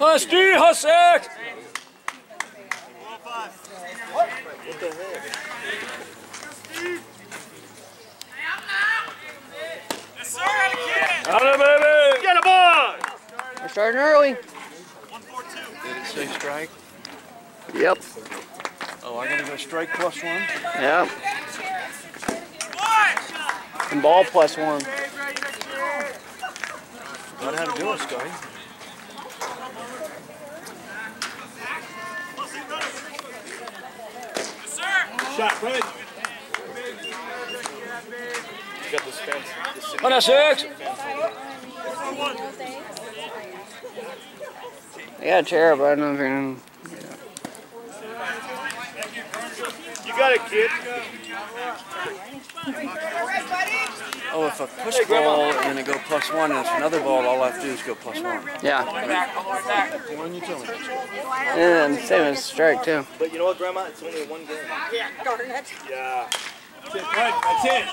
Let's do. What the heck? Out of baby. Get a boy! We're starting early. Did it say strike? Yep. Oh, I gotta go strike plus one? Yep. And ball plus one. Not how to do it, Scotty. Shot, ready. Got this fence. This On a six. I got a chair, but I don't know if you're gonna. You got it, kid. Oh, if I push the ball and then it go plus one, and it's another ball, all I have to do is go plus one. Yeah. One you tell me. And same as strike too. But you know what, Grandma? It's only one game. Yeah, darn it. Yeah. That's it, right. That's it.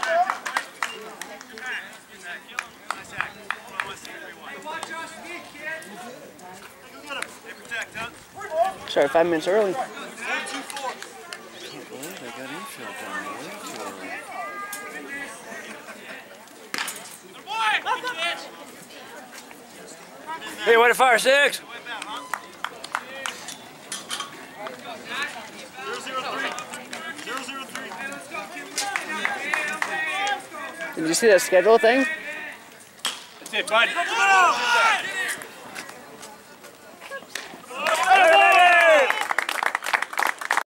Sorry, five minutes early. Hey, way to fire six. Did you see that schedule thing? That's it, buddy.